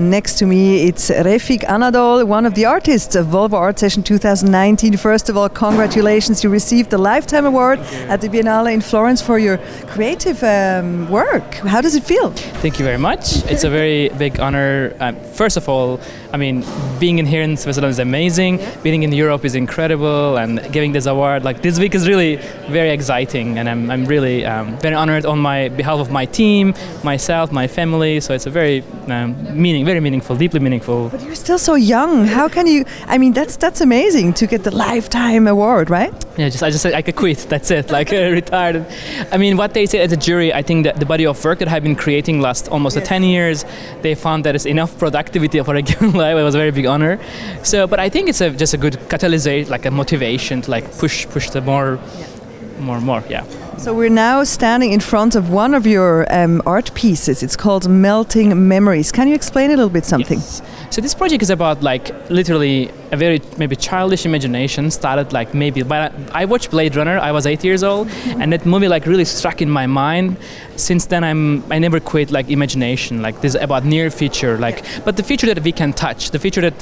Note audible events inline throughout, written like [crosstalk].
Next to me, it's Refik Anadol, one of the artists of Volvo Art Session 2019. First of all, congratulations. You received the Lifetime Award at the Biennale in Florence for your creative um, work. How does it feel? Thank you very much. It's a very big honor. Um, first of all, I mean, being in here in Switzerland is amazing. Being in Europe is incredible, and giving this award like this week is really very exciting. And I'm, I'm really um, very honored on my behalf of my team, myself, my family. So it's a very um, meaning, very meaningful, deeply meaningful. But you're still so young. How can you? I mean, that's that's amazing to get the lifetime award, right? Yeah, just I just said I could quit. That's it. [laughs] Like uh, retired. I mean, what they say as a jury, I think that the body of work that I've been creating last almost yes. 10 years, they found that it's enough productivity for a [laughs] given life. [laughs] It was a very big honor. So, but I think it's a, just a good catalyst, like a motivation to like push push the more, yeah. More, and more. Yeah. So we're now standing in front of one of your um, art pieces. It's called Melting Memories. Can you explain a little bit something? Yes. So this project is about like literally a very maybe childish imagination. Started like maybe, but I watched Blade Runner. I was eight years old, mm-hmm. and that movie like really struck in my mind. Since then, I'm I never quit like imagination. Like this about near future, like but the future that we can touch, the future that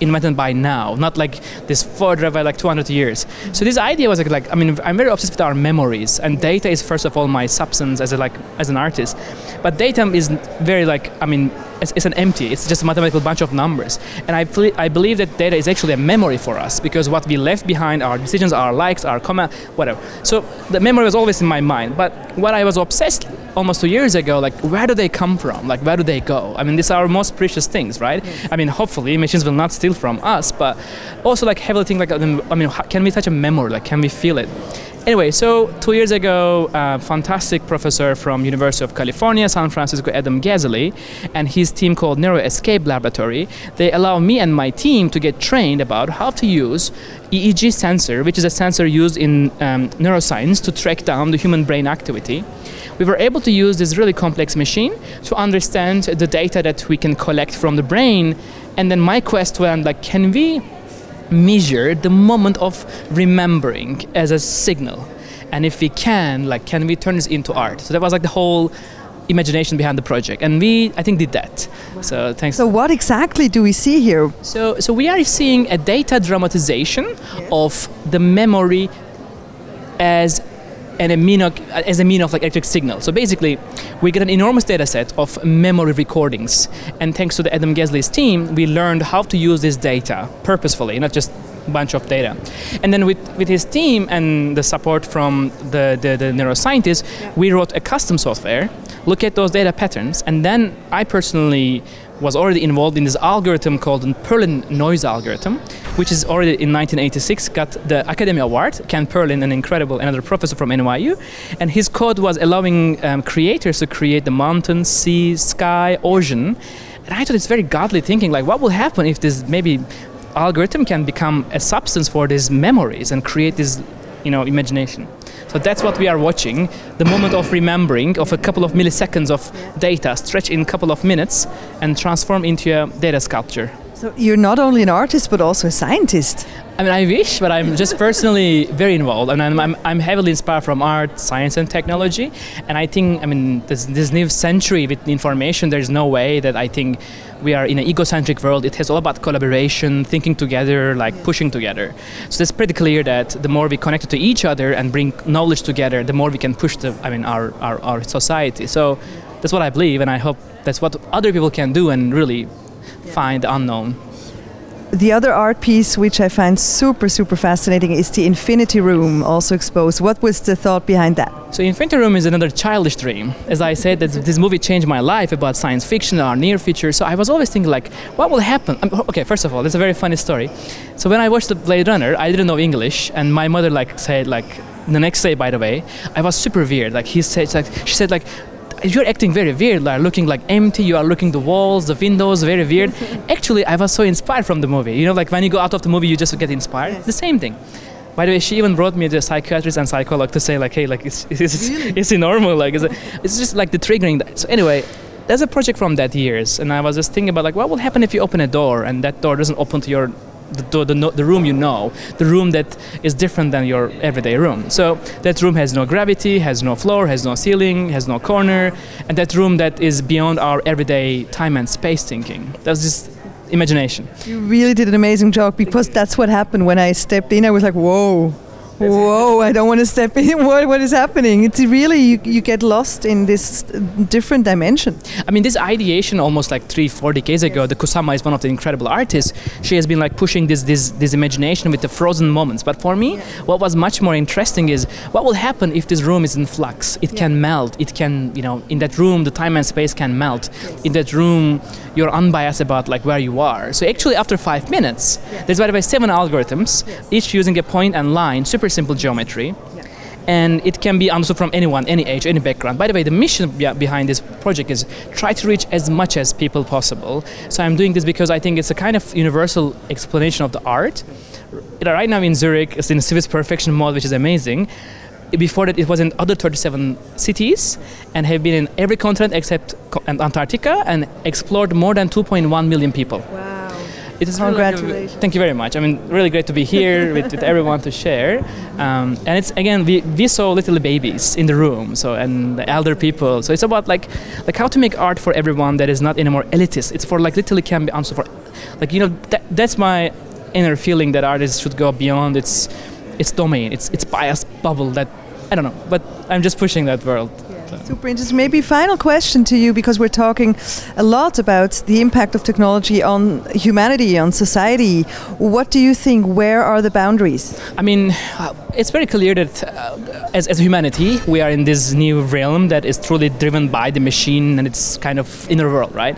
invented by now, not like this further by like 200 years. So this idea was like, like, I mean, I'm very obsessed with our memories, and data is first of all my substance as a like as an artist, but data is very like, I mean, it's, it's, an empty. It's just a mathematical bunch of numbers. And I, I believe that data is actually a memory for us because what we left behind, our decisions, our likes, our comment, whatever. So the memory was always in my mind. But what I was obsessed almost two years ago, like where do they come from? Like where do they go? I mean, these are our most precious things, right? Yes. I mean, hopefully machines will not steal from us, but also like heavily think like, I mean, can we touch a memory? Like, can we feel it? Anyway, so two years ago, a fantastic professor from University of California, San Francisco, Adam Gazzaley, and his team called Neuroscape Laboratory, they allow me and my team to get trained about how to use EEG sensor, which is a sensor used in um, neuroscience to track down the human brain activity. We were able to use this really complex machine to understand the data that we can collect from the brain. And then my quest went like, can we measure the moment of remembering as a signal. And if we can like can we turn this into art? So that was like the whole imagination behind the project. And we i think did that. So thanks. So what exactly do we see here? So so we are seeing a data dramatization yes. of the memory as and a mean of, as a mean of like electric signal. So basically, we get an enormous data set of memory recordings, and thanks to the Adam Gazzaley's team, we learned how to use this data purposefully, not just a bunch of data. And then with, with his team and the support from the, the, the neuroscientists, yeah. we wrote a custom software, look at those data patterns, and then I personally was already involved in this algorithm called the Perlin noise algorithm, which is already in 1986 got the Academy Award. Ken Perlin, an incredible another professor from NYU, and his code was allowing um, creators to create the mountain, sea, sky, ocean. And I thought it's very godly thinking, like what will happen if this maybe algorithm can become a substance for these memories and create this, you know, imagination. So that's what we are watching, the moment of remembering of a couple of milliseconds of data stretch in a couple of minutes and transform into a data sculpture. So you're not only an artist but also a scientist. I mean, I wish, but I'm just [laughs] personally very involved, and I'm, I'm, I'm, heavily inspired from art, science, and technology. And I think, I mean, this, this new century with information, there's no way that I think we are in an egocentric world. It has all about collaboration, thinking together, like pushing together. So it's pretty clear that the more we connect to each other and bring knowledge together, the more we can push the, I mean, our, our, our society. So that's what I believe, and I hope that's what other people can do and really find unknown. The other art piece, which I find super, super fascinating, is the Infinity Room, also exposed. What was the thought behind that? So, Infinity Room is another childish dream. As I said, that this movie changed my life about science fiction, our near future. So, I was always thinking, like, what will happen? Um, okay, first of all, it's a very funny story. So, when I watched the Blade Runner, I didn't know English, and my mother like said, like, the next day, by the way, I was super weird. Like he said, like she said, like you're acting very weird, like looking like empty, you are looking the walls, the windows, very weird. Actually, I was so inspired from the movie. You know, like when you go out of the movie, you just get inspired. Yes. The same thing. By the way, she even brought me to a psychiatrist and psychologist to say like, hey, like it's it's, really? [laughs] it's normal, like it's, it's just like the triggering. That. So anyway, there's a project from that years, and I was just thinking about like what will happen if you open a door and that door doesn't open to your the, the, the, room you know, the room that is different than your everyday room. So that room has no gravity, has no floor, has no ceiling, has no corner, and that room that is beyond our everyday time and space thinking. That's just imagination. You really did an amazing job because that's what happened when I stepped in. I was like, whoa whoa i don't want to step in. [laughs] What, what is happening? It's really you, you get lost in this different dimension. I mean this ideation almost like three four decades ago the kusama is one of the incredible artists. She has been like pushing this this this imagination with the frozen moments. But for me what was much more interesting is what will happen if this room is in flux? It yeah. can melt. It can you know in that room the time and space can melt. Yes. in that room you're unbiased about like where you are. So actually after five minutes yes. there's by the way seven algorithms yes. each using a point and line super super simple geometry. And it can be understood from anyone, any age, any background. By the way, the mission behind this project is try to reach as much as people possible. So I'm doing this because I think it's a kind of universal explanation of the art. Right now in Zurich, it's in civis perfection mode, which is amazing before that it was in other 37 cities and have been in every continent except Antarctica and explored more than 2.1 million people. Wow. It is congratulations. Really, thank you very much. I mean, really great to be here [laughs] with, with everyone to share. Um, and it's again, we, we saw little babies in the room, so and the elder people. So it's about like like how to make art for everyone that is not anymore elitist. It's for like literally can be answered for, like you know that, that's my inner feeling that artists should go beyond its its domain, its its bias bubble that I don't know, but I'm just pushing that world. Super interesting. Maybe final question to you because we're talking a lot about the impact of technology on humanity, on society. What do you think? Where are the boundaries? I mean, uh, it's very clear that uh, as, as humanity, we are in this new realm that is truly driven by the machine and its kind of inner world, right?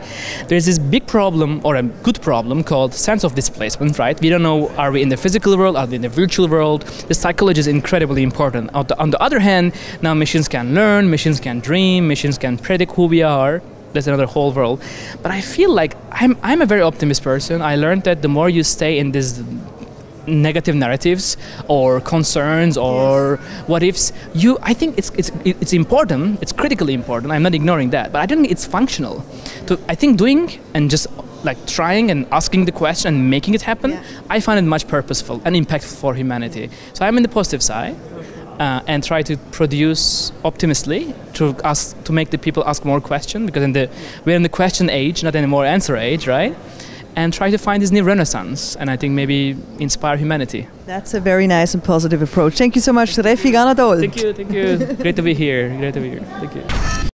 There's this big problem or a good problem called sense of displacement, right? We don't know are we in the physical world, are we in the virtual world? The psychology is incredibly important. On the, on the other hand, now machines can learn, machines can dream, machines can predict who we are. That's another whole world. But I feel like I'm, I'm a very optimist person. I learned that the more you stay in this negative narratives or concerns or yes. what ifs you i think it's it's it's important it's critically important i'm not ignoring that but i don't think it's functional to i think doing and just like trying and asking the question and making it happen yeah. i find it much purposeful and impactful for humanity so i'm in the positive side uh, and try to produce optimistically to ask to make the people ask more questions because in the we're in the question age, not anymore answer age, right? And try to find this new renaissance, and I think maybe inspire humanity. That's a very nice and positive approach. Thank you so much, Refik Anadol. Thank you, thank you. Great to be here. Great to be here. Thank you.